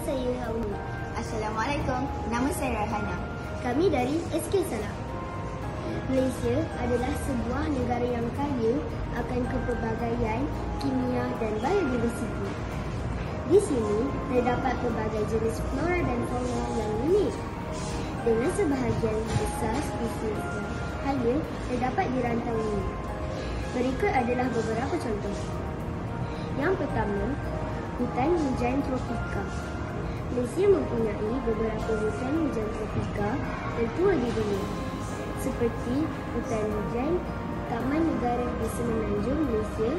saya Hawi. Assalamualaikum, nama saya Rahana. Kami dari SK Salah. Malaysia adalah sebuah negara yang kaya akan kepelbagaian kimia dan biodiversiti. Di sini, terdapat pelbagai jenis flora dan fauna yang unik. Dengan sebahagian besar spesies yang kaya terdapat di rantau ini. Berikut adalah beberapa contoh. Yang pertama, hutan hujan tropika Malaysia mempunyai beberapa hutan hujan tropika tertua di dunia seperti hutan hujan Taman Negara di Semenanjung Malaysia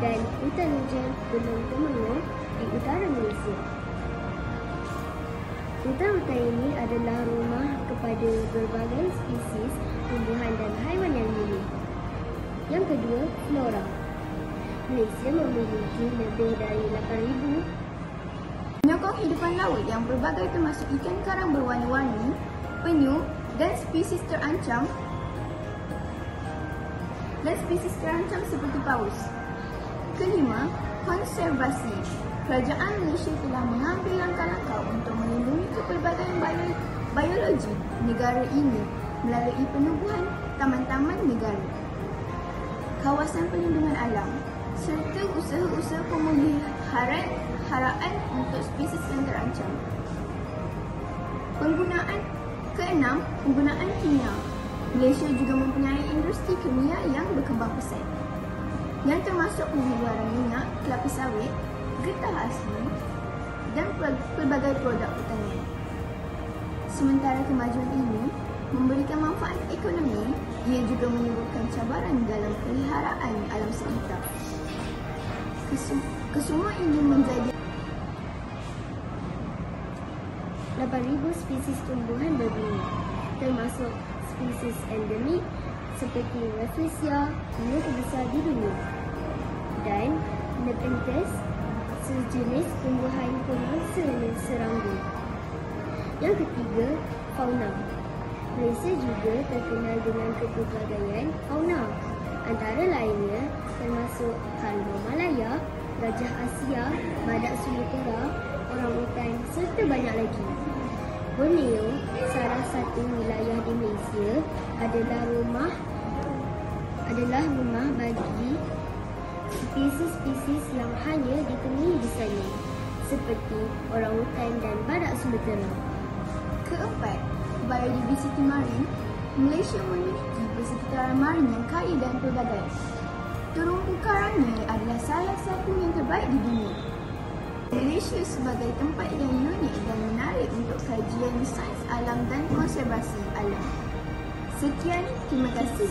dan hutan hujan Gunung Temenggong di utara Malaysia. Hutan-hutan ini adalah rumah kepada berbagai spesies tumbuhan dan haiwan yang unik. Yang kedua, flora. Malaysia memiliki lebih dari 8,000 Penyokong hidupan laut yang berbagai termasuk ikan karang berwarna-warni, penyu dan spesies terancam dan spesies terancam seperti paus. Kelima, konservasi. Kerajaan Malaysia telah mengambil langkah-langkah untuk melindungi kepelbagaian bio biologi negara ini melalui penubuhan taman-taman negara, kawasan perlindungan alam serta usaha-usaha pemulihan haraan untuk spesies yang terancam. Penggunaan keenam, penggunaan kimia. Malaysia juga mempunyai industri kimia yang berkembang pesat. Yang termasuk pengeluaran minyak, kelapa sawit, getah asli dan pelbagai produk pertanian. Sementara kemajuan ini memberikan manfaat ekonomi, ia juga menimbulkan cabaran dalam peliharaan alam sekitar. Kesemua ini menjadi 8,000 spesies tumbuhan berbunga, termasuk spesies endemik seperti Rafflesia, bulu terbesar di dunia, dan Nepenthes, sejenis tumbuhan pemangsa serangga. Yang ketiga, fauna. Malaysia juga terkenal dengan kepelbagaian fauna, antara lainnya termasuk harimau Malaya, gajah Asia, badak Sumatera, orang hutan serta banyak lagi. Borneo, salah satu wilayah di Malaysia adalah rumah adalah rumah bagi spesies-spesies yang hanya ditemui di sana seperti orang hutan dan badak Sumatera. Keempat, biodiversity marine. Malaysia memiliki persekitaran marin yang kaya dan pelbagai. Terumbu karangnya adalah salah satu yang terbaik di dunia. Malaysia sebagai tempat yang unik dan menarik untuk kajian sains alam dan konservasi alam. Sekian, terima kasih.